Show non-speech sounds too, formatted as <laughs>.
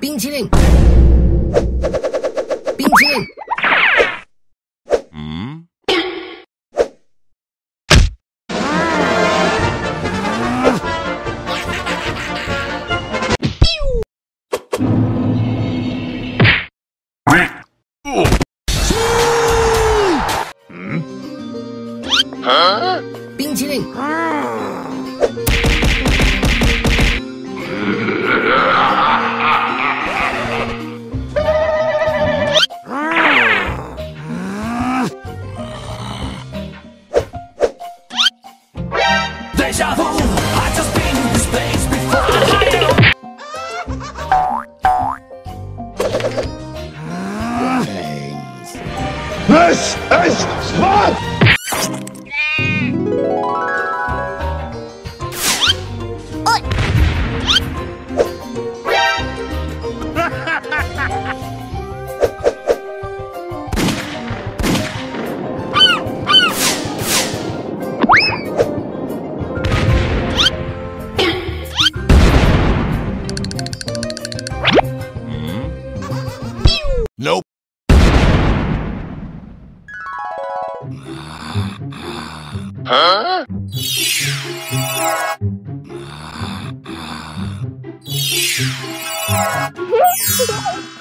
冰淇淋，冰淇淋。冰淇淋。This is fun! Nope. Huh? <laughs>